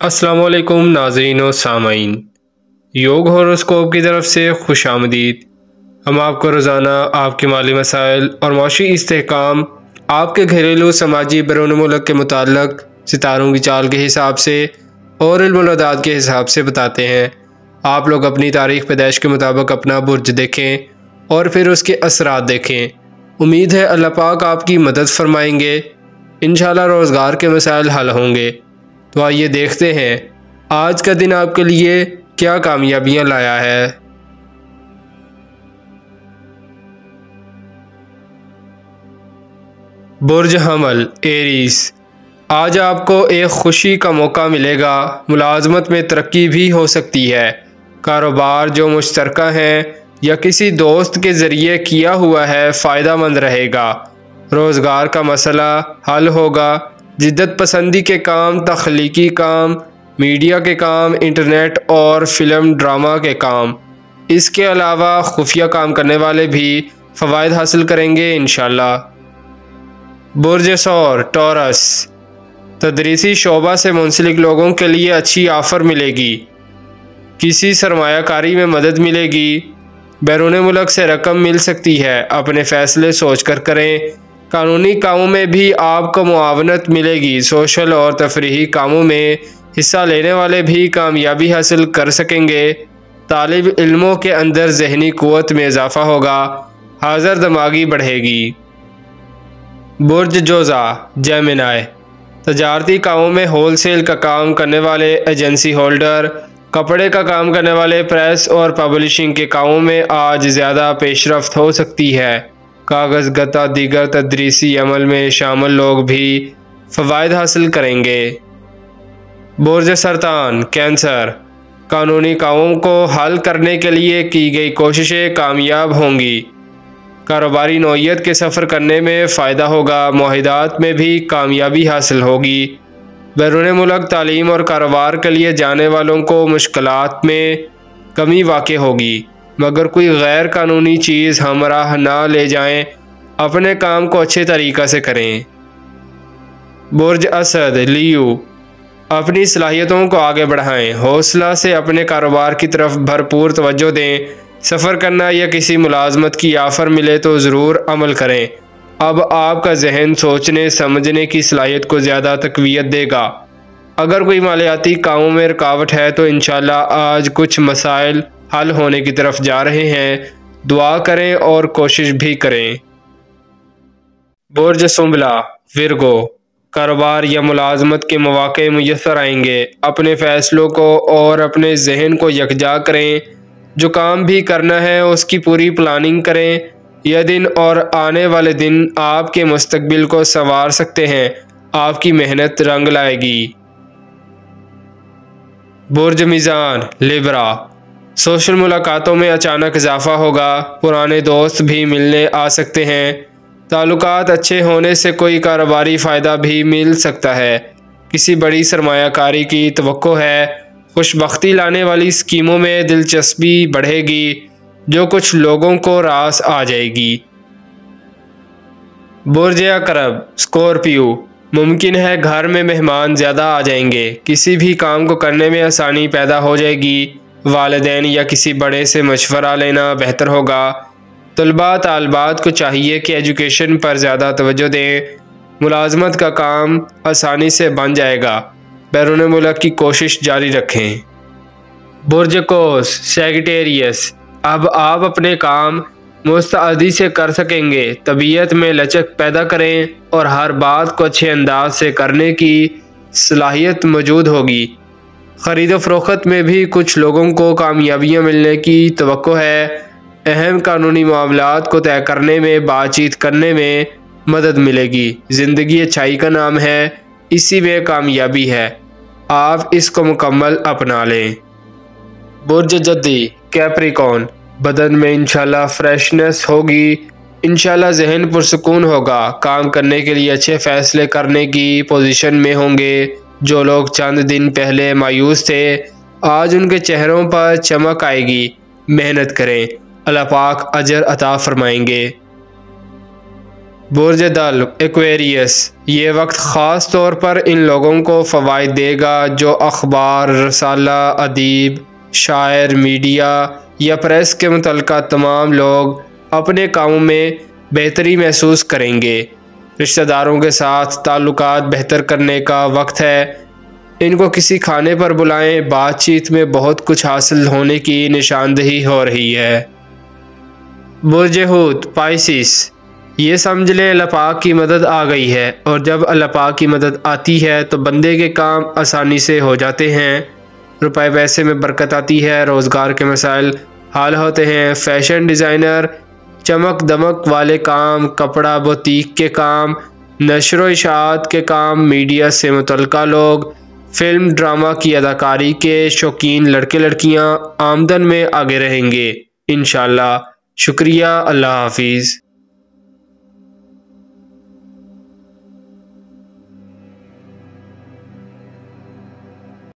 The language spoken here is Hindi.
असलकुम नाजरीन सामीन योग हॉरोस्कोप की तरफ़ से खुश आमदीद। हम आपको रोज़ाना आपके माली मसाइल और माशी इसकाम आपके घरेलू, समाजी, बैरून मुल्क के मुतल सितारों की चाल के हिसाब से और इल्मदाद के हिसाब से बताते हैं। आप लोग अपनी तारीख पैदाइश के मुताबिक अपना बुर्ज देखें और फिर उसके असरात देखें। उम्मीद है अल्लाह पाक आपकी मदद फरमाएँगे। इन रोज़गार के मसाइल हल होंगे। तो आइए देखते हैं, आज का दिन आपके लिए क्या कामयाबियाँ लाया है। बुर्ज हमल, एरीस, आज आपको एक खुशी का मौका मिलेगा। मुलाजमत में तरक्की भी हो सकती है। कारोबार जो मुश्तर है या किसी दोस्त के ज़रिए किया हुआ है फ़ायदा मंद रहेगा। रोज़गार का मसला हल होगा। जिद्दत पसंदी के काम, तख्लीकी काम, मीडिया के काम, इंटरनेट और फ़िल्म ड्रामा के काम। इसके अलावा खुफिया काम करने वाले भी फ़वाद हासिल करेंगे इन बुरज सौर, टॉरस। तदरीसी शोबा से मुंसलिक लोगों के लिए अच्छी आफ़र मिलेगी। किसी सरमाकारी में मदद मिलेगी। बैरून मुल्क से रकम मिल सकती है। अपने फ़ैसले सोच कर करें। कानूनी कामों में भी आपको मुआवनत मिलेगी। सोशल और तफरी कामों में हिस्सा लेने वाले भी कामयाबी हासिल कर सकेंगे। तालब इल्मों के अंदर जहनी क़वत में इजाफ़ा होगा। हाज़र दमागी बढ़ेगी। बुर्ज जोज़ा जैमिनाए तजारती कामों में होल सेल का काम करने वाले एजेंसी होल्डर, कपड़े का काम करने वाले प्रेस और पब्लिशिंग के कामों में आज ज़्यादा पेशरफ हो सकती है। कागज़ गता दीगर तदरीसी अमल में शामिल लोग भी फ़वाद हासिल करेंगे। बुरज सरतान, कैंसर, कानूनी कामों को हल करने के लिए की गई कोशिशें कामयाब होंगी। कारोबारी नौीयत के सफ़र करने में फ़ायदा होगा, माहिदात में भी कामयाबी हासिल होगी। बैरून मुल्क तालीम और कारोबार के लिए जाने वालों को मुश्किल में कमी वाक़ होगी। मगर कोई गैर कानूनी चीज़ हमराह ना ले जाएँ, अपने काम को अच्छे तरीक़ा से करें। बुर्ज असद, लियो, अपनी सलाहियतों को आगे बढ़ाएँ। हौसला से अपने कारोबार की तरफ़ भरपूर तवज्जो दें। सफ़र करना या किसी मुलाजमत की आफ़र मिले तो ज़रूर अमल करें। अब आपका जहन सोचने, समझने की सलाहियत को ज़्यादा तकवीत देगा। अगर कोई मालियाती कामों में रुकावट है तो इन आज कुछ मसाइल हल होने की तरफ़ जा रहे हैं, दुआ करें और कोशिश भी करें। बुरज सुम्बला विरगो, कारोबार या मुलाजमत के मौाक़े मैसर आएँगे। अपने फ़ैसलों को और अपने जहन को यकजा करें। जो काम भी करना है, उसकी पूरी प्लानिंग करें। यह दिन और आने वाले दिन आपके मुस्तबिल को संवार सकते हैं। आपकी मेहनत रंग लाएगी। बुरज मिज़ान, लिब्रा। सोशल मुलाकातों में अचानक इजाफा होगा। पुराने दोस्त भी मिलने आ सकते हैं। ताल्लुकात अच्छे होने से कोई कारोबारी फ़ायदा भी मिल सकता है। किसी बड़ी सरमाकारी की तो है। खुशबख्ती लाने वाली स्कीमों में दिलचस्पी बढ़ेगी, जो कुछ लोगों को रास आ जाएगी। बुरजिया करब स्कॉर्पियो, मुमकिन है घर में मेहमान ज़्यादा आ जाएँगे। किसी भी काम को करने में आसानी पैदा हो जाएगी। वालदेन या किसी बड़े से मशवरा लेना बेहतर होगा। तलबा तलबात को चाहिए कि एजुकेशन पर ज़्यादा तोज्जो दें। मुलाजमत का काम आसानी से बन जाएगा। बैरून मुल्क की कोशिश जारी रखें। बुरज कोस, सेक्रेटेरियस, अब आप अपने काम मुस्तदी से कर सकेंगे। तबीयत में लचक पैदा करें और हर बात को अच्छे अंदाज से करने की सलाहियत मौजूद होगी। ख़रीद फ़रोख्त में भी कुछ लोगों को कामयाबियाँ मिलने की तो है। अहम कानूनी मामला को तय करने में, बातचीत करने में मदद मिलेगी। ज़िंदगी अच्छाई का नाम है, इसी में कामयाबी है। आप इसको मुकम्मल अपना लें। बुर्ज जद्दी कैप्रिकॉन बदन में इंशाल्लाह फ्रेशनेस होगी। इंशाल्लाह जहन पुरसकून होगा। काम करने के लिए अच्छे फ़ैसले करने की पोजीशन में होंगे। जो लोग चंद दिन पहले मायूस थे, आज उनके चेहरों पर चमक आएगी। मेहनत करें, अल्लाह पाक अजर अता फरमाएँगे। बुरज दल, एक्वेरियस, ये वक्त ख़ास तौर पर इन लोगों को फ़वाद देगा जो अखबार, रसाला, अदीब, शायर, मीडिया या प्रेस के मुतल तमाम लोग अपने कामों में बेहतरी महसूस करेंगे। रिश्तेदारों के साथ ताल्लुक़ बेहतर करने का वक्त है। इनको किसी खाने पर बुलाएँ, बातचीत में बहुत कुछ हासिल होने की निशानदही हो रही है। बुरजहूत पाइसिस, ये समझ लें अल्लाह की मदद आ गई है और जब अल्लाह की मदद आती है तो बंदे के काम आसानी से हो जाते हैं। रुपए पैसे में बरकत आती है, रोज़गार के मसाइल हाल होते हैं। फ़ैशन डिज़ाइनर चमक दमक वाले काम, कपड़ा बुतीक के काम, नशर इशात के काम, मीडिया से मुतल लोग, फ़िल्म ड्रामा की अदाकारी के शौकीन लड़के लड़कियाँ आमदन में आगे रहेंगे। इन शुक्रिया, अल्लाह हाफिज़।